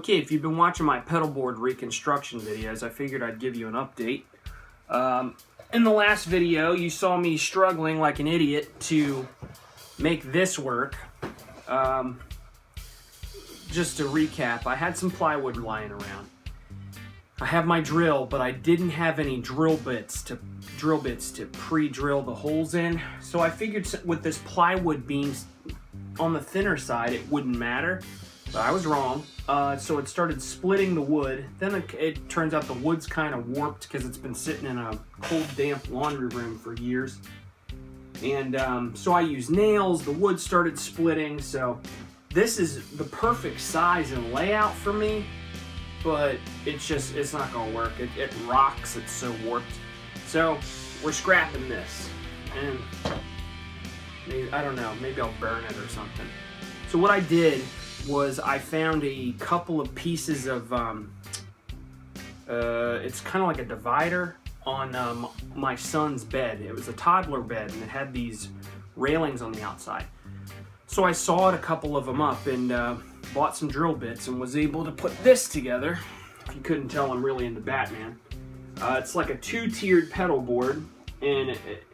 Okay, if you've been watching my pedal board reconstruction videos, I figured I'd give you an update. Um, in the last video, you saw me struggling like an idiot to make this work. Um, just to recap, I had some plywood lying around. I have my drill, but I didn't have any drill bits to drill bits to pre-drill the holes in. So I figured with this plywood being on the thinner side, it wouldn't matter. But I was wrong. Uh, so it started splitting the wood. Then it, it turns out the wood's kind of warped because it's been sitting in a cold, damp laundry room for years. And um, so I used nails. The wood started splitting. So this is the perfect size and layout for me. But it's just, it's not to work. It, it rocks. It's so warped. So we're scrapping this. And maybe, I don't know, maybe I'll burn it or something. So what I did was I found a couple of pieces of, um, uh, it's kind of like a divider on um, my son's bed. It was a toddler bed and it had these railings on the outside. So I sawed a couple of them up and uh, bought some drill bits and was able to put this together. If you couldn't tell, I'm really into Batman. Uh, it's like a two-tiered pedal board and it, it,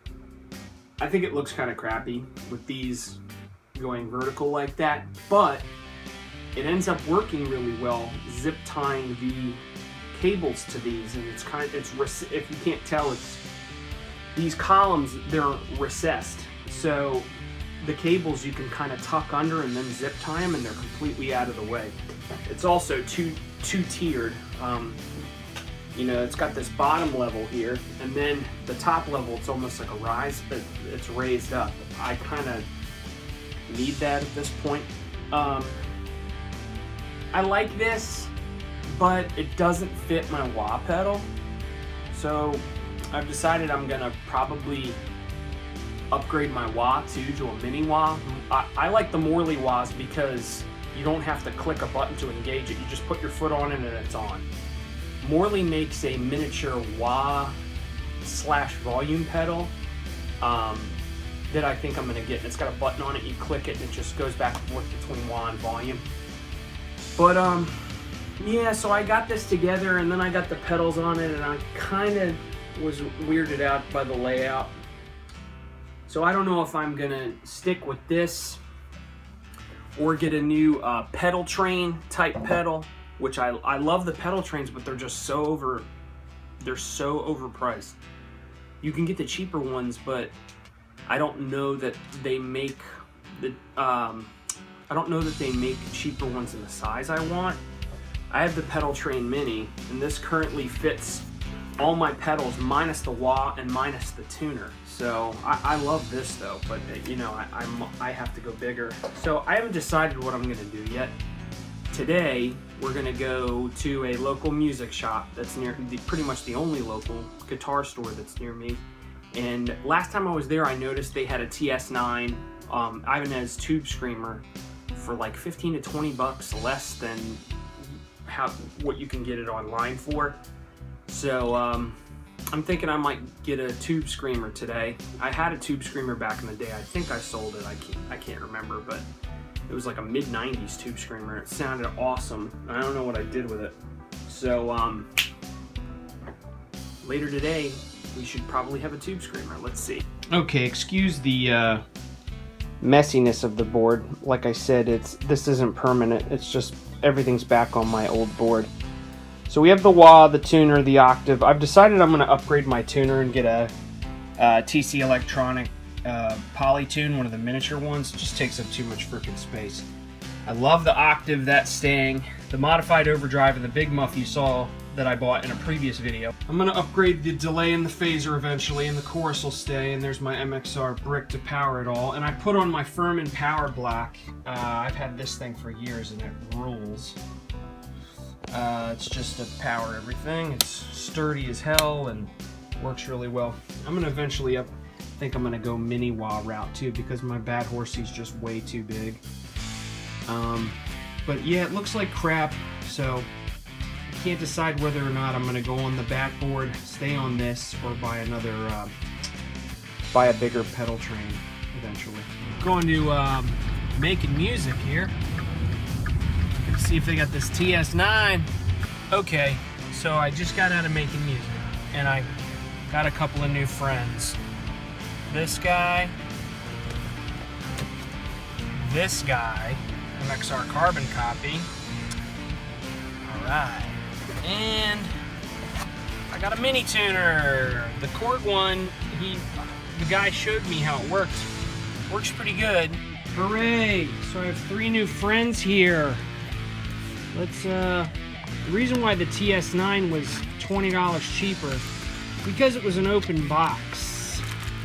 I think it looks kind of crappy with these going vertical like that, but it ends up working really well zip tying the cables to these and it's kind of it's if you can't tell it's these columns they're recessed. So the cables you can kind of tuck under and then zip tie them and they're completely out of the way. It's also two two tiered um, you know it's got this bottom level here and then the top level it's almost like a rise but it's raised up. I kind of need that at this point. Um, I like this, but it doesn't fit my wah pedal. So I've decided I'm gonna probably upgrade my wah too to a mini wah. I, I like the Morley wahs because you don't have to click a button to engage it. You just put your foot on it and it's on. Morley makes a miniature wah slash volume pedal um, that I think I'm gonna get. It's got a button on it, you click it and it just goes back and forth between wah and volume. But, um, yeah, so I got this together and then I got the pedals on it and I kind of was weirded out by the layout. So I don't know if I'm to stick with this or get a new uh, pedal train type pedal, which I, I love the pedal trains, but they're just so over, they're so overpriced. You can get the cheaper ones, but I don't know that they make the, um, I don't know that they make cheaper ones in the size I want. I have the Pedal Train Mini, and this currently fits all my pedals minus the wah and minus the tuner. So I, I love this though, but you know, I, I'm, I have to go bigger. So I haven't decided what I'm gonna do yet. Today, we're gonna go to a local music shop that's near, the, pretty much the only local guitar store that's near me. And last time I was there, I noticed they had a TS9 um, Ibanez Tube Screamer for like 15 to 20 bucks less than how what you can get it online for. So um, I'm thinking I might get a tube screamer today. I had a tube screamer back in the day. I think I sold it. I can't, I can't remember, but it was like a mid 90s tube screamer. It sounded awesome. I don't know what I did with it. So um, later today, we should probably have a tube screamer. Let's see. Okay, excuse the uh, messiness of the board. Like I said, it's this isn't permanent. It's just everything's back on my old board. So we have the wah, the tuner, the octave. I've decided I'm going to upgrade my tuner and get a, a TC Electronic uh, Polytune, one of the miniature ones. It just takes up too much freaking space. I love the octave, that's staying. The modified overdrive and the big muff you saw that I bought in a previous video. I'm gonna upgrade the delay and the phaser eventually and the chorus will stay and there's my MXR brick to power it all. And I put on my Furman Power Black. Uh, I've had this thing for years and it rules. Uh, it's just to power everything. It's sturdy as hell and works really well. I'm gonna eventually up, I think I'm gonna go mini wah route too because my Bad Horsie's just way too big. Um, but yeah, it looks like crap, so I can't decide whether or not I'm going to go on the backboard, stay on this, or buy another, uh, buy a bigger pedal train eventually. Going to um, making music here. Let's See if they got this TS9. Okay, so I just got out of making music and I got a couple of new friends. This guy, this guy, MXR carbon copy. All right, and I got a mini tuner. The Korg one, he, the guy showed me how it worked. Works pretty good. Hooray! So I have three new friends here. Let's, uh, the reason why the TS9 was $20 cheaper, because it was an open box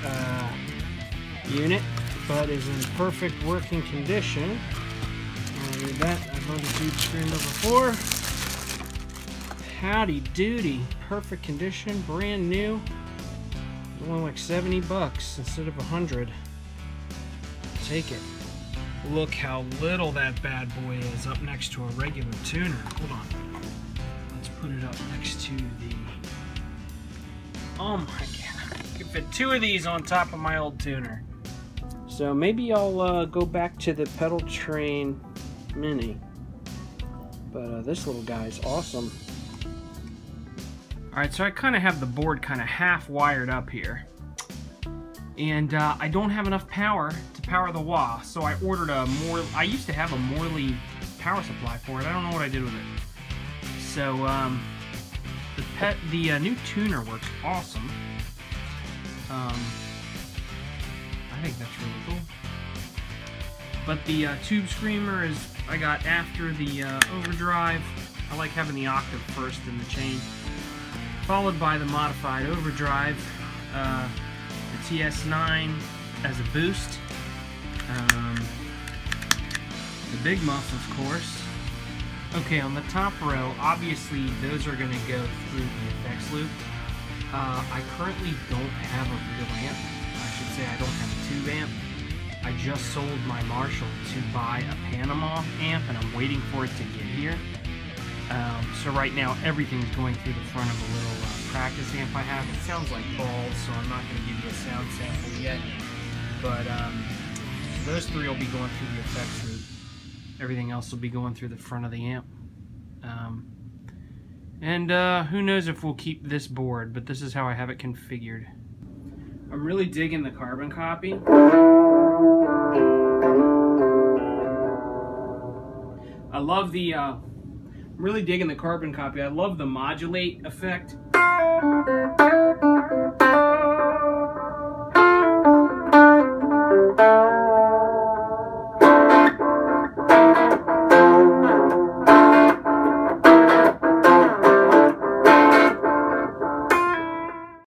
uh, unit, but is in perfect working condition. That. I've tube screen before. Howdy doody. Perfect condition, brand new. Only like 70 bucks instead of 100. Take it. Look how little that bad boy is up next to a regular tuner. Hold on. Let's put it up next to the... Oh my god. I can fit two of these on top of my old tuner. So maybe I'll uh, go back to the pedal train mini. But uh, this little guy is awesome. Alright, so I kind of have the board kind of half wired up here. And uh, I don't have enough power to power the wah, so I ordered a more. I used to have a Morley power supply for it. I don't know what I did with it. So um, the pet, the uh, new tuner works awesome. Um, I think that's really cool. But the uh, tube screamer is I got after the uh, overdrive. I like having the octave first in the chain, followed by the modified overdrive. Uh, TS9 as a boost. Um, the big muff, of course. Okay, on the top row, obviously those are going to go through the effects loop. Uh, I currently don't have a real amp. I should say I don't have a tube amp. I just sold my Marshall to buy a Panama amp, and I'm waiting for it to get here. Um, so right now, everything's going through the front of a little uh, practice amp I have. It sounds like balls, so I'm not going to give you a sound sample yet. But um, those three will be going through the effects loop. Everything else will be going through the front of the amp. Um, and uh, who knows if we'll keep this board, but this is how I have it configured. I'm really digging the carbon copy. I love the, uh, I'm really digging the carbon copy. I love the modulate effect.